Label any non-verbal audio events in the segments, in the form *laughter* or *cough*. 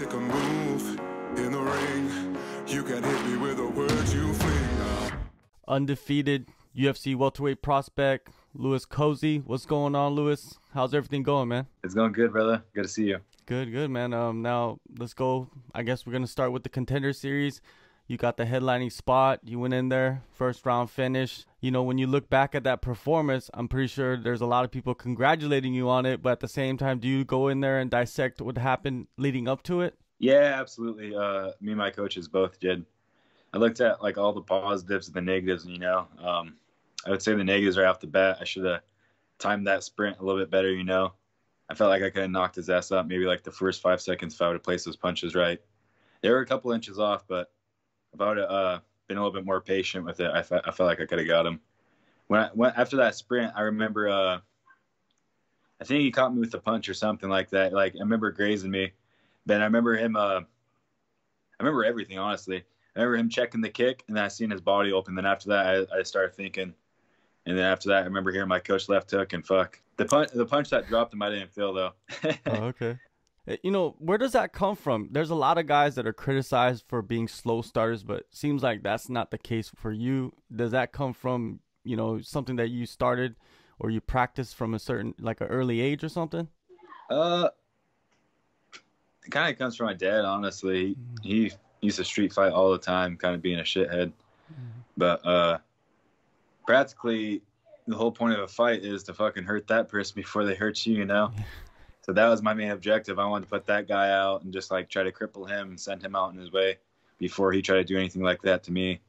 Take a move in the ring. You can hit me with a word you fling. undefeated UFC welterweight prospect Louis Cosce. What's going on, Louis? How's everything going, man? It's going good, brother. Good to see you. Good, good, man. Um, now let's go. I guess we're gonna start with the contender series. You got the headlining spot. You went in there, first round finish. You know, when you look back at that performance, I'm pretty sure there's a lot of people congratulating you on it. But at the same time, do you go in there and dissect what happened leading up to it? Yeah, absolutely. Uh, me and my coaches both did. I looked at like all the positives and the negatives, you know, um, I would say the negatives right off the bat. I should have timed that sprint a little bit better. You know, I felt like I could have knocked his ass up maybe like the first five seconds if I would have placed those punches right. They were a couple inches off, but if I would have uh, been a little bit more patient with it, I, fe- I felt like I could have got him. When I went after that sprint, I remember uh, I think he caught me with a punch or something like that. Like I remember grazing me, but I remember him. Uh, I remember everything honestly. I remember him checking the kick, and then I seen his body open. Then after that, I, I started thinking, and then after that, I remember hearing my coach left hook and fuck the punch. The punch that dropped him, I didn't feel though. *laughs* oh, okay. Uh, You know, where does that come from? There's a lot of guys that are criticized for being slow starters, but seems like that's not the case for you. Does that come from, you know, something that you started or you practiced from a certain like an early age or something? Uh, it kind of comes from my dad. Honestly, he used to street fight all the time, kind of being a shithead. But uh, practically, the whole point of a fight is to fucking hurt that person before they hurt you. You know. So that was my main objective. I wanted to put that guy out and just like try to cripple him and send him out in his way before he tried to do anything like that to me.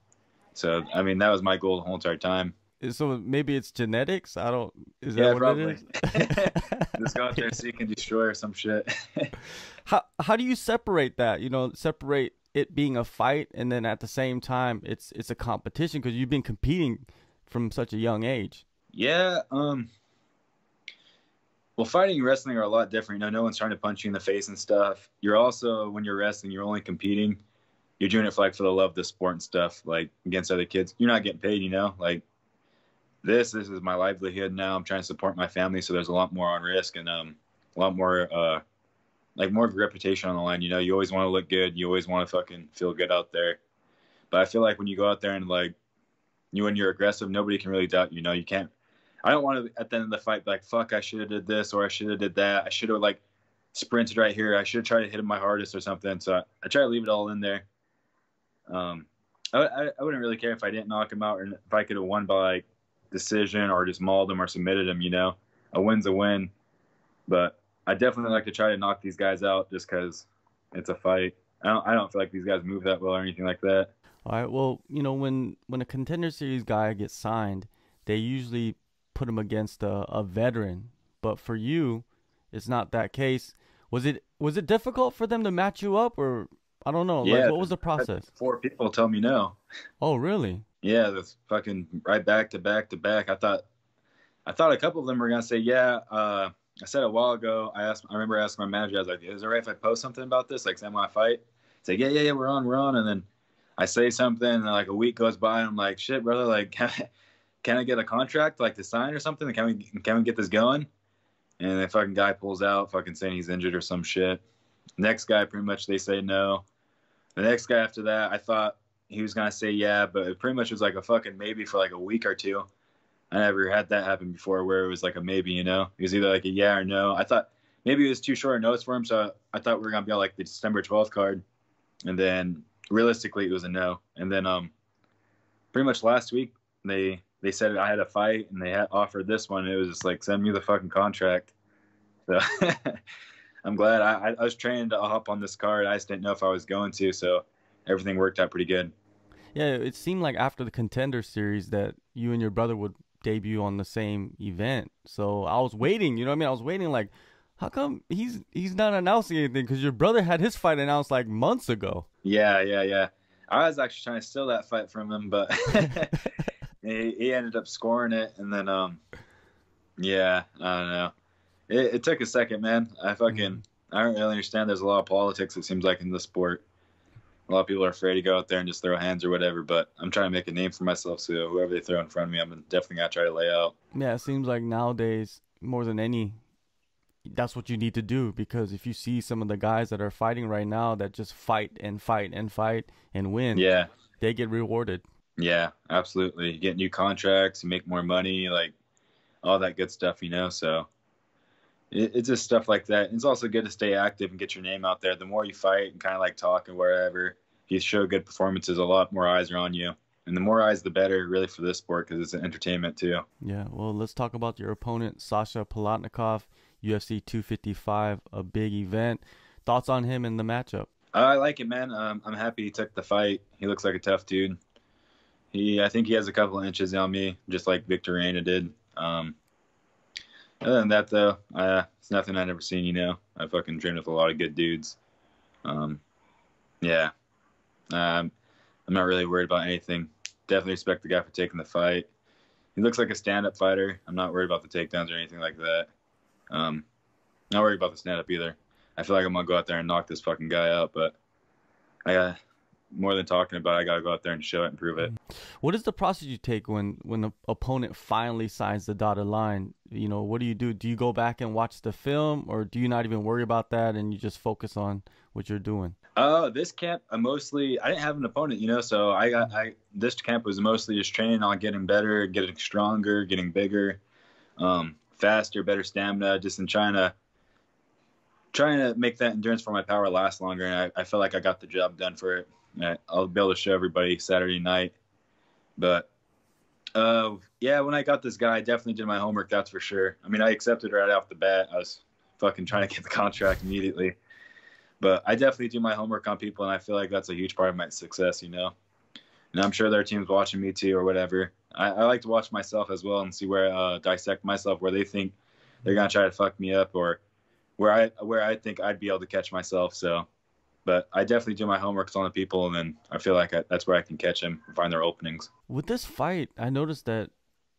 So I mean, that was my goal the whole entire time. So maybe it's genetics. I don't. Is Yeah, that what probably. it is? *laughs* *laughs* Just go out there, see, seek and destroy or some shit. *laughs* how how do you separate that? You know, separate it being a fight and then at the same time it's it's a competition because you've been competing from such a young age. Yeah, um well fighting and wrestling are a lot different. You know, no one's trying to punch you in the face and stuff. You're also when you're wrestling, you're only competing. You're doing it for like for the love of the sport and stuff, like against other kids. You're not getting paid, you know? Like this, this is my livelihood now. I'm trying to support my family, so there's a lot more on risk and um a lot more uh like more of your reputation on the line. You know, you always want to look good, you always want to fucking feel good out there. But I feel like when you go out there and like you when you're aggressive, nobody can really doubt you. You know, you can't I don't want to at the end of the fight be like, fuck, I should have did this or I should have did that. I should have like sprinted right here. I should have tried to hit him my hardest or something. So I, I try to leave it all in there. Um, I, I, I wouldn't really care if I didn't knock him out or if I could have won by like decision or just mauled him or submitted him. You know, a win's a win. But I definitely like to try to knock these guys out just because it's a fight. I don't I don't feel like these guys move that well or anything like that. All right. Well, you know, when when a contender series guy gets signed, they usually put him against a, a veteran. But for you, it's not that case. Was it was it difficult for them to match you up, or I don't know? Yeah, like, what was the process? Four people tell me no. Oh, really? Yeah, that's fucking right back to back to back. I thought, I thought a couple of them were gonna say, yeah. Uh, I said a while ago. I asked. I remember asking my manager. I was like, "Is it right if I post something about this? Like, I'm gonna fight?" He's like, "Yeah, yeah, yeah. We're on, we're on." And then I say something, and like a week goes by, and I'm like, "Shit, brother. Like, *laughs* can I, get a contract like to sign or something? Can we can we get this going?" And the fucking guy pulls out, fucking saying he's injured or some shit. Next guy, pretty much, they say no. The next guy after that, I thought he was gonna say yeah, but it pretty much was like a fucking maybe for like a week or two. I never had that happen before where it was like a maybe, you know. It was either like a yeah or no. I thought maybe it was too short a notice for him, so I thought we were gonna be on like the December twelfth card. And then realistically it was a no. And then um pretty much last week they they said I had a fight and they had offered this one. It was just like send me the fucking contract. So *laughs* I'm glad I, I was trained to hop on this card. I just didn't know if I was going to, so everything worked out pretty good. Yeah, it seemed like after the contender series that you and your brother would debut on the same event. So I was waiting. You know what I mean? I was waiting. Like, how come he's he's not announcing anything? Because your brother had his fight announced like months ago. Yeah, yeah, yeah. I was actually trying to steal that fight from him, but *laughs* *laughs* he, he ended up scoring it, and then um, yeah, I don't know. It, it took a second, man. I fucking I don't really understand. There's a lot of politics. It seems like in the sport, a lot of people are afraid to go out there and just throw hands or whatever. But I'm trying to make a name for myself, so whoever they throw in front of me, I'm definitely gonna try to lay out. Yeah, it seems like nowadays more than any that's what you need to do because if you see some of the guys that are fighting right now that just fight and fight and fight and win, Yeah, they get rewarded. Yeah, absolutely. You get new contracts, you make more money, like all that good stuff, you know. So it, it's just stuff like that. It's also good to stay active and get your name out there. The more you fight and kind of like talk and wherever, you show good performances, a lot more eyes are on you. And the more eyes, the better, really, for this sport because it's an entertainment too. Yeah, well, let's talk about your opponent, Sasha Palatnikov, UFC 255, a big event. Thoughts on him in the matchup? I like it, man. Um, I'm happy he took the fight. He looks like a tough dude. He, I think he has a couple of inches on me, just like Victor Reina did. Um, other than that, though, uh, it's nothing I've never seen. You know, I fucking trained with a lot of good dudes. Um, yeah, um, I'm not really worried about anything. Definitely respect the guy for taking the fight. He looks like a stand-up fighter. I'm not worried about the takedowns or anything like that. Um, not worried about the stand-up either. I feel like I'm gonna go out there and knock this fucking guy out, but I got more than talking about. it, I gotta go out there and show it and prove it. What is the process you take when when the opponent finally signs the dotted line? You know, what do you do? Do you go back and watch the film, or do you not even worry about that and you just focus on what you're doing? Uh, this camp, I mostly I didn't have an opponent, you know, so I got I this camp was mostly just training on getting better, getting stronger, getting bigger, um, faster, better stamina, just in trying to trying to make that endurance for my power last longer, and I, I feel like I got the job done for it. I, I'll be able to show everybody Saturday night, but uh, yeah, when I got this guy, I definitely did my homework. That's for sure. I mean, I accepted right off the bat. I was fucking trying to get the contract immediately. But I definitely do my homework on people, and I feel like that's a huge part of my success, you know. And I'm sure their teams watching me too, or whatever. I, I like to watch myself as well and see where uh, dissect myself, where they think they're gonna try to fuck me up, or where I where I think I'd be able to catch myself. So, but I definitely do my homeworks on the people, and then I feel like I, that's where I can catch them and find their openings. With this fight, I noticed that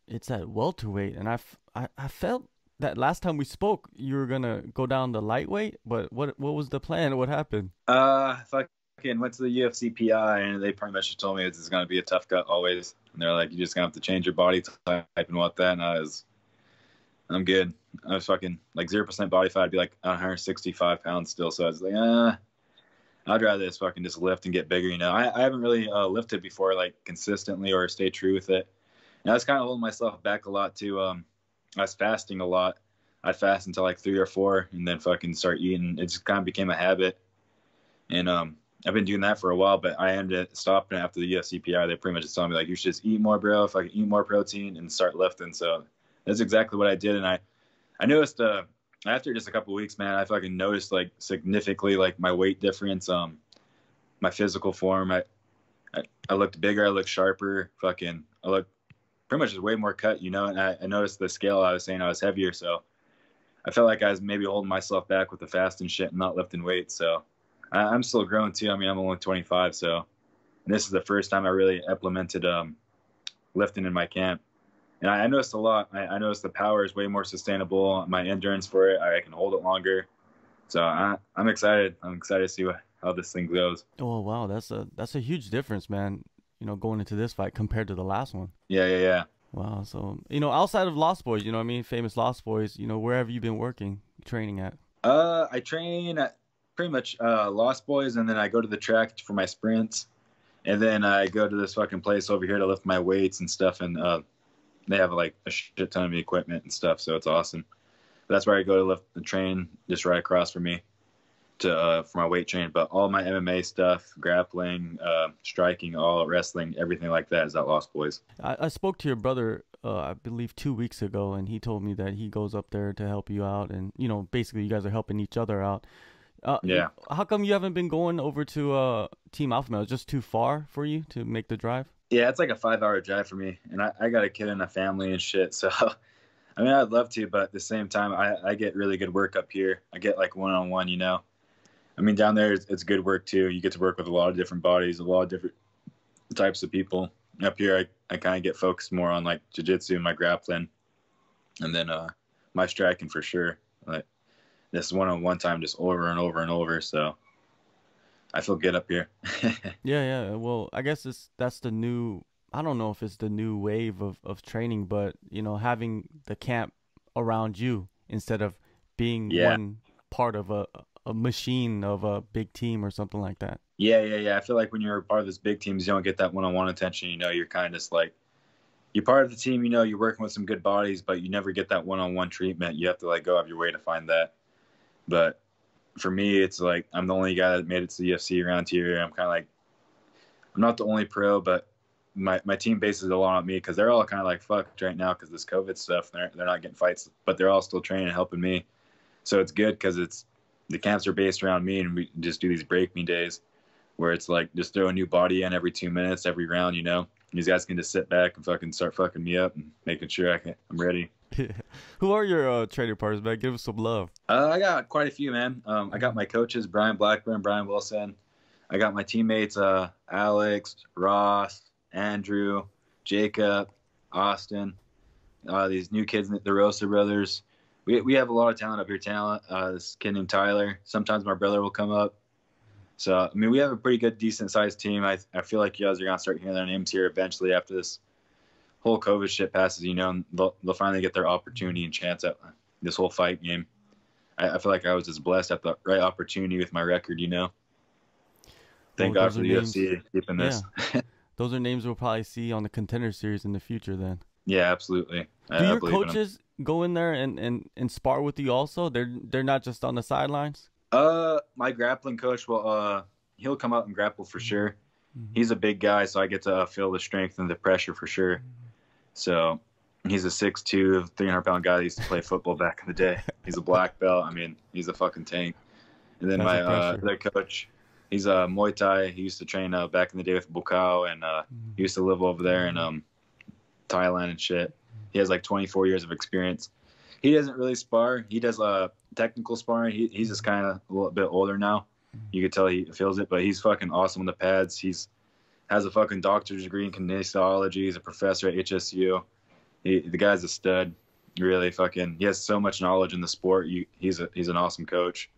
it's at welterweight, and I, I, I felt that last time we spoke, you were gonna go down the lightweight. But what what was the plan? What happened? Uh, fucking went to the UFC PI, and they pretty much just told me it's gonna be a tough cut always. And they're like, you're just gonna have to change your body type and what that. And I was, I'm good. I was fucking like zero percent body fat. I'd be like 165 pounds still. So I was like, ah, I'd rather just fucking just lift and get bigger. You know, I, I haven't really uh, lifted before like consistently or stay true with it. And I was kind of holding myself back a lot too. Um, I was fasting a lot. I'd fast until like three or four, and then fucking start eating. It just kind of became a habit. And um, I've been doing that for a while, but I ended up stopping after the UFC PI. They pretty much just told me like, you should just eat more, bro. If I can eat more protein and start lifting. So that's exactly what I did. And I, I noticed uh, after just a couple weeks, man, I fucking noticed like significantly like my weight difference, um, my physical form. I, I, I looked bigger. I looked sharper. Fucking, I looked pretty much just way more cut, you know. And I, I noticed the scale. I was saying I was heavier, so I felt like I was maybe holding myself back with the fast and shit and not lifting weights. So I, I'm still growing too. I mean, I'm only 25, so and this is the first time I really implemented um, lifting in my camp. And I, I noticed a lot. I, I noticed the power is way more sustainable. My endurance for it, I, I can hold it longer. So I, I'm excited. I'm excited to see what, how this thing goes. Oh wow, that's a that's a huge difference, man. You know, going into this fight compared to the last one. Yeah, yeah, yeah. Wow. So you know, outside of Lost Boys, you know, what I mean, famous Lost Boys. You know, where have you been working, training at? Uh, I train at pretty much uh, Lost Boys, and then I go to the track for my sprints, and then I go to this fucking place over here to lift my weights and stuff. And uh, they have like a shit ton of equipment and stuff, so it's awesome. But that's where I go to lift the train, just right across from me, to uh, for my weight train. But all my MMA stuff, grappling, uh, striking, all wrestling, everything like that is at Lost Boys. I, I spoke to your brother, uh, I believe two weeks ago, and he told me that he goes up there to help you out, and you know, basically, you guys are helping each other out. Uh, Yeah. How come you haven't been going over to uh, Team Alpha Male? It's just too far for you to make the drive. Yeah, it's like a five hour drive for me. And I, I got a kid and a family and shit. So, *laughs* I mean, I'd love to, but at the same time, I, I get really good work up here. I get like one on one, you know? I mean, down there, it's, it's good work too. You get to work with a lot of different bodies, a lot of different types of people. Up here, I, I kind of get focused more on like jiu jitsu and my grappling. And then uh, my striking for sure. Like, this one on one time just over and over and over. So, I feel good up here. *laughs* Yeah, yeah. Well, I guess it's that's the new. I don't know if it's the new wave of of training, but you know, having the camp around you instead of being Yeah. one part of a a machine of a big team or something like that. Yeah, yeah, yeah. I feel like when you're part of this big teams, you don't get that one-on-one attention. You know, you're kind of just like you're part of the team. You know, you're working with some good bodies, but you never get that one-on-one treatment. You have to like go out of your way to find that. But for me, it's like I'm the only guy that made it to the UFC around here. I'm kind of like I'm not the only pro, but my my team bases a lot on me because they're all kind of like fucked right now because this COVID stuff. They're they're not getting fights, but they're all still training and helping me. So it's good because it's the camps are based around me, and we just do these break me days where it's like just throw a new body in every two minutes, every round. You know, these guys can just sit back and fucking start fucking me up and making sure I can, I'm ready. *laughs* Who are your uh, partners, man? Give us some love. Uh, I got quite a few, man. Um, I got my coaches, Brian Blackburn, Brian Wilson. I got my teammates, uh, Alex, Ross, Andrew, Jacob, Austin. Uh, these new kids, the Rosa brothers. We, we have a lot of talent up here. Talent. Uh, this kid named Tyler. Sometimes my brother will come up. So I mean, we have a pretty good, decent sized team. I I feel like you guys are gonna start hearing their names here eventually after this whole COVID shit passes. You know, and they'll they'll finally get their opportunity and chance at this whole fight game. I, I feel like I was just blessed at the right opportunity with my record. You know. Thank Well, God for the names- UFC keeping this. *laughs* Those are names we'll probably see on the contender series in the future. Then, Yeah, absolutely. Do I your 'em. coaches go in there and, and, and spar with you also? They're they're not just on the sidelines. Uh, my grappling coach will uh he'll come out and grapple for sure. Mhm. He's a big guy, so I get to uh, feel the strength and the pressure for sure. So he's a 6'2", 300 pound guy that used to play football back in the day. He's a black *laughs* belt. I mean, he's a fucking tank. And then That's my uh, other coach, he's a Muay Thai. He used to train uh, back in the day with Buakaw, and uh, Mhm. he used to live over there in um, Thailand and shit. He has like 24 years of experience. He doesn't really spar. He does uh, technical sparring. He, he's just kind of a little bit older now. You could tell he feels it, but he's fucking awesome on the pads. He's has a fucking doctor's degree in kinesiology. He's a professor at HSU. He, the guy's a stud. Really fucking. He has so much knowledge in the sport. You, he's a he's an awesome coach.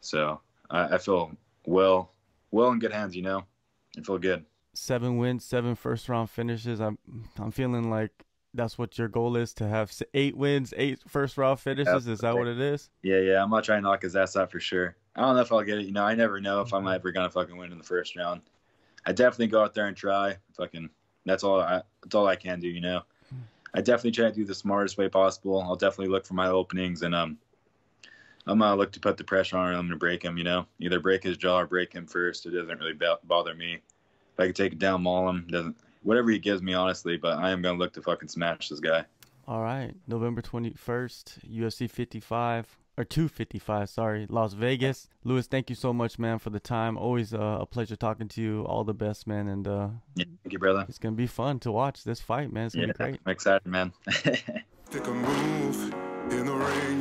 So I, I feel well well in good hands. You know, I feel good. Seven wins, seven first round finishes. I'm I'm feeling like that's what your goal is to have eight wins, eight first round finishes. Is that what it is? Yeah, yeah. I'm not trying to knock his ass out for sure. I don't know if I'll get it. You know, I never know if I'm ever gonna fucking win in the first round. I definitely go out there and try. Fucking, that's all. I that's all I can do. You know, I definitely try to do the smartest way possible. I'll definitely look for my openings and um, I'm gonna look to put the pressure on him to break him. You know, either break his jaw or break him first. It doesn't really bother me. If I can take it down, maul him. Doesn't whatever he gives me, honestly. But I am gonna look to fucking smash this guy. All right, November 21st, UFC 55 or 255, sorry, Las Vegas. Louis, thank you so much, man, for the time. Always uh, a pleasure talking to you. All the best, man, and uh, Yeah, thank you, brother. it's gonna be fun to watch this fight, man. It's gonna Yeah, be great. I'm excited, man. *laughs*